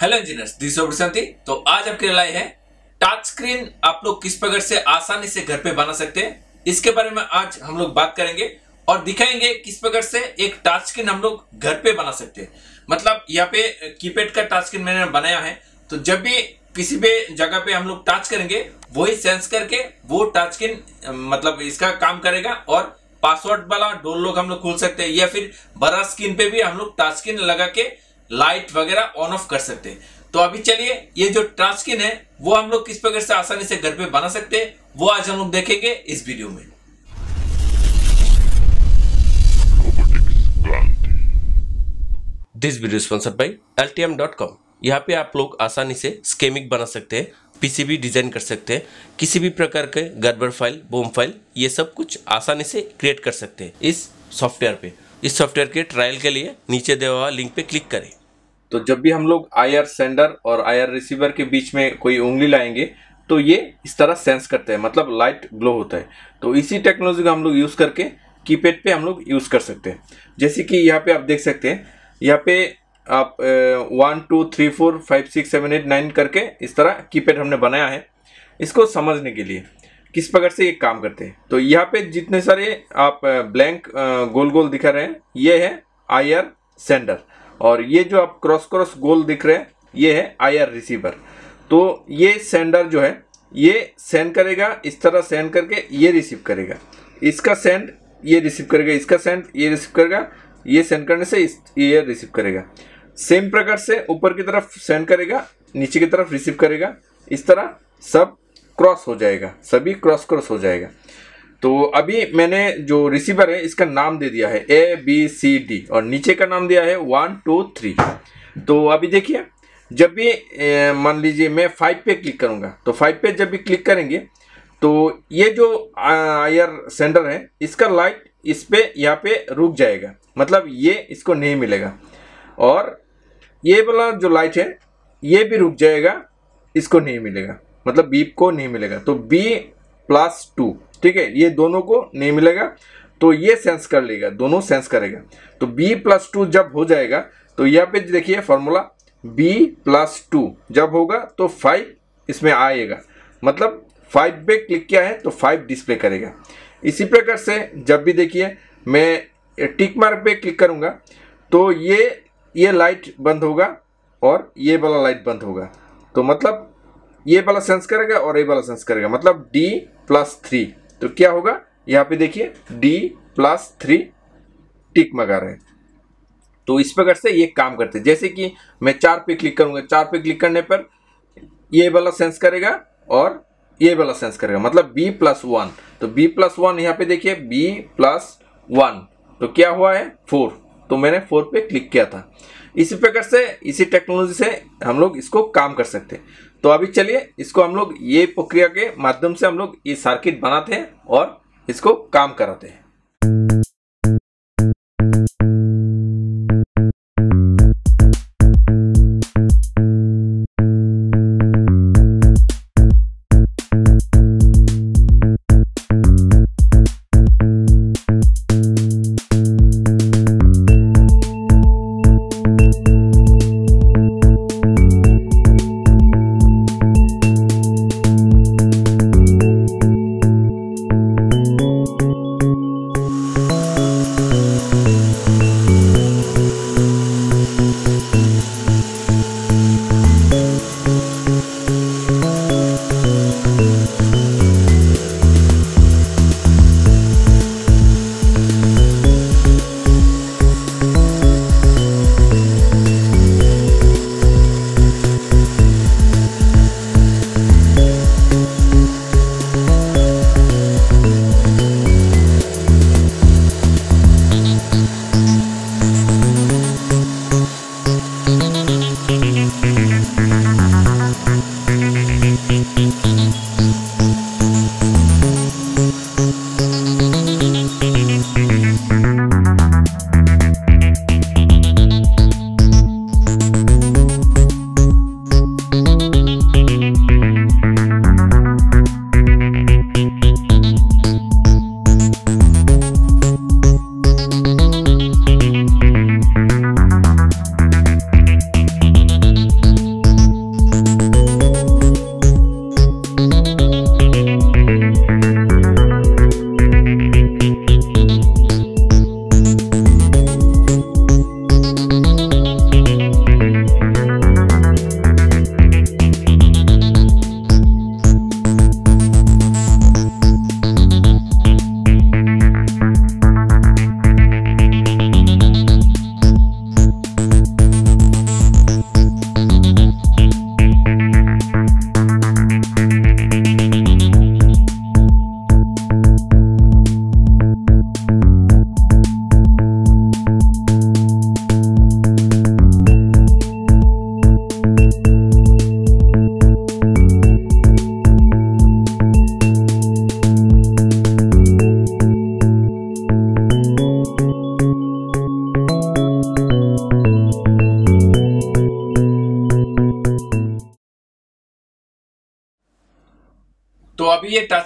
Hello engineers, this शांति तो आज आपके लाए हैं टच स्क्रीन आप लोग किस प्रकार से आसानी से घर पे बना सकते हैं, इसके बारे में आज हम लोग बात करेंगे और दिखाएँगे किस प्रकार से एक टच स्क्रीन हम लोग घर पे बना सकते हैं। मतलब यहाँ पे कीपैड का टच स्क्रीन मैंने बनाया है तो जब भी किसी भी जगह पे हम लोग टच करेंगे, वही सेंस करके वो टच स्क्रीन मतलब इसका काम करेगा और पासवर्ड वाला डोर लोग हम लोग खोल सकते हैं, या फिर बड़ा स्क्रीन पे भी हम लोग टच स्क्रीन लगा के लाइट वगैरह ऑन ऑफ़ कर सकते हैं। तो अभी चलिए, ये जो ट्रांसकिन है, वो हम लोग किस प्रकार से आसानी से घर पे बना सकते हैं, वो आज हम लोग देखेंगे इस वीडियो में। This video sponsored by L dot com यहाँ पे आप लोग आसानी से स्केमिक बना सकते हैं पीसीबी डिज़ाइन कर सकते हैं, किसी भी प्रकार के गड़बड़ फ़ाइल बोम फ़ाइल ये सब कुछ आसानी से क्रिएट कर सकते हैं इस सॉफ्टवेयर पे। इस सॉफ्टवेयर के ट्रायल के लिए नीचे दिया हुआ लिंक पे क्लिक करें। तो जब भी हम लोग आईआर सेंडर और आईआर रिसीवर के बीच में कोई उंगली लाएँगे तो ये इस तरह सेंस करते हैं मतलब लाइट ग्लो होता है। तो इसी टेक्नोलॉजी का हम लोग यूज़ करके कीपैड पे हम लोग यूज़ कर सकते हैं। जैसे कि यहाँ पे आप देख सकते हैं, यहाँ पे आप one two three four five six seven eight nine करके इस तरह कीपैड हमने बनाया है। इसको समझने के लिए किस प्रकार से ये काम करते हैं? तो यहाँ पे जितने सारे आप ब्लैंक गोल गोल दिखा रहे हैं, ये है आई आर सेंडर और ये जो आप क्रॉस क्रॉस गोल दिख रहे हैं, ये है आई आर रिसीवर तो ये सेंडर जो है, ये सेंड करेगा, इस तरह सेंड करके ये रिसीव करेगा। इसका सेंड ये रिसीव करेगा, इसका सेंड ये रिसीव करेगा, ये सेंड करने से ये रिसीव करेगा। सेम प्रकार से ऊपर की तरफ़ सेंड करेगा, नीचे की तरफ़ रिसीव करेगा। इस तरह सब क्रॉस हो जाएगा, सभी क्रॉस क्रॉस हो जाएगा। तो अभी मैंने जो रिसीवर है, इसका नाम दे दिया है ए बी सी डी और नीचे का नाम दिया है वन टू थ्री तो अभी देखिए, जब भी मान लीजिए मैं फाइव पे क्लिक करूँगा तो फाइव पे जब भी क्लिक करेंगे तो ये जो आयर सेंडर है, इसका लाइट इस पे, यहाँ पे रुक जाएगा। मतलब ये इसको नहीं मिलेगा। और ये वाला जो लाइट है, ये भी रुक जाएगा, इसको नहीं मिलेगा। मतलब बी को नहीं मिलेगा। तो बी प्लस टू ठीक है? ये दोनों को नहीं मिलेगा तो ये सेंस कर लेगा, दोनों सेंस करेगा। तो बी प्लस टू जब हो जाएगा तो यहाँ पे देखिए फॉर्मूला बी प्लस टू जब होगा तो फाइव इसमें आएगा। मतलब फाइव पे क्लिक किया है तो फाइव डिस्प्ले करेगा। इसी प्रकार से जब भी देखिए, मैं टिक मार्क पे क्लिक करूँगा तो ये ये लाइट बंद होगा और ये वाला लाइट बंद होगा। तो मतलब ये वाला सेंस करेगा और ये वाला सेंस करेगा। मतलब डी प्लस थ्री तो क्या होगा? यहाँ पे देखिए डी प्लस थ्री टिक मगा रहे तो इस प्रकार से ये काम करते जैसे कि मैं चार पे क्लिक करूँगा, चार पे क्लिक करने पर ये वाला सेंस करेगा और ये वाला सेंस करेगा। मतलब बी प्लस वन तो बी प्लस वन यहाँ पे देखिए बी प्लस वन तो क्या हुआ है? फोर तो मैंने फोर पे क्लिक किया था। इसी प्रकार से, इसी टेक्नोलॉजी से हम लोग इसको काम कर सकते हैं। तो अभी चलिए, इसको हम लोग ये प्रक्रिया के माध्यम से हम लोग ये सर्किट बनाते हैं और इसको काम कराते हैं।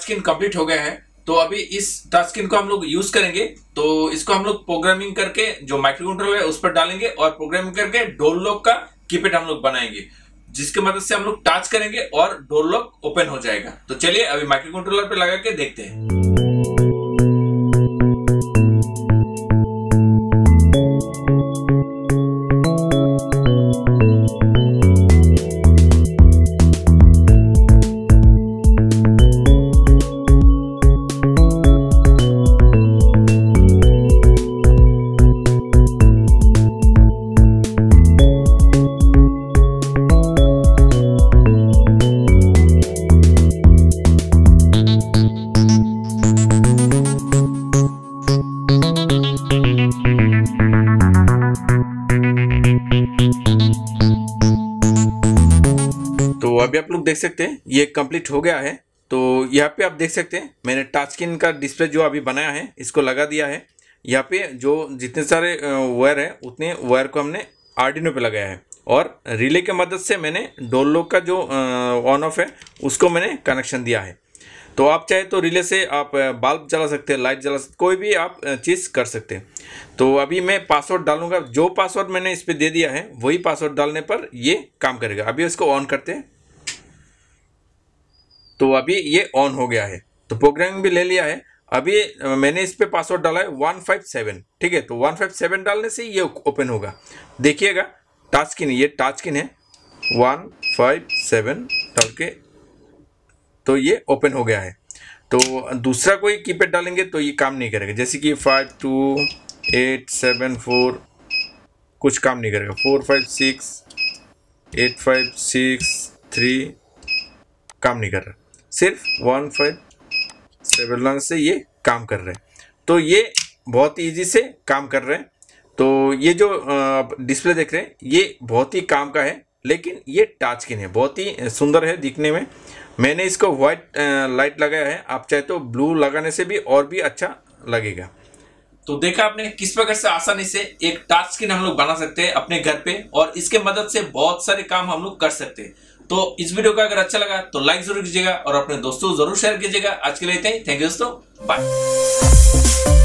स्क्रीन कंप्लीट हो गया है तो अभी इस टच स्क्रीन को हम लोग यूज़ करेंगे तो इसको हम लोग प्रोग्रामिंग करके जो माइक्रो कंट्रोल है उस पर डालेंगे और प्रोग्रामिंग करके डोर लॉक का कीपैड हम लोग बनाएँगे, जिसके मदद से हम लोग टच करेंगे और डोर लॉक ओपन हो जाएगा। तो चलिए अभी माइक्रो कंट्रोलर पे लगा के देखते हैं। आप लोग देख सकते हैं, ये कंप्लीट हो गया है। तो यहाँ पे आप देख सकते हैं, मैंने टच स्क्रीन का डिस्प्ले जो अभी बनाया है, इसको लगा दिया है। यहाँ पे जो जितने सारे वायर है, उतने वायर को हमने आर्डिनो पे लगाया है। और रिले के मदद से मैंने डोल का जो ऑन ऑफ़ है, उसको मैंने कनेक्शन दिया है। तो आप चाहे तो रिले से आप बल्ब जला सकते हैं लाइट जला सकते कोई भी आप चीज़ कर सकते हैं। तो अभी मैं पासवर्ड डालूँगा, जो पासवर्ड मैंने इस पर दे दिया है, वही पासवर्ड डालने पर ये काम करेगा। अभी इसको ऑन करते हैं। तो अभी ये ऑन हो गया है। तो प्रोग्रामिंग भी ले लिया है। अभी मैंने इस पे पासवर्ड डाला है वन फाइव सेवन ठीक है? तो वन फाइव सेवन डालने से ये ओपन होगा। देखिएगा टच स्क्रीन ये टच स्क्रीन है। वन फाइव सेवन डाल के तो ये ओपन हो गया है। तो दूसरा कोई कीपैड डालेंगे तो ये काम नहीं करेगा। जैसे कि five two eight seven four कुछ काम नहीं करेगा। Four five six eight five six three काम नहीं कर रहा। सिर्फ़ वन फाइव सेवन वन से ये काम कर रहे हैं। तो ये बहुत इजी से काम कर रहे हैं। तो ये जो डिस्प्ले देख रहे हैं, ये बहुत ही काम का है, लेकिन ये टच स्क्रीन है। बहुत ही सुंदर है दिखने में। मैंने इसको व्हाइट लाइट लगाया है। आप चाहे तो ब्लू लगाने से भी और भी अच्छा लगेगा। तो देखा आपने किस प्रकार से आसानी से एक टच स्क्रीन हम लोग बना सकते हैं अपने घर पे, और इसके मदद से बहुत सारे काम हम लोग कर सकते हैं। तो इस वीडियो का अगर अच्छा लगा तो लाइक ज़रूर कीजिएगा और अपने दोस्तों ज़रूर शेयर कीजिएगा। आज के लिए थैंक यू दोस्तों। बाय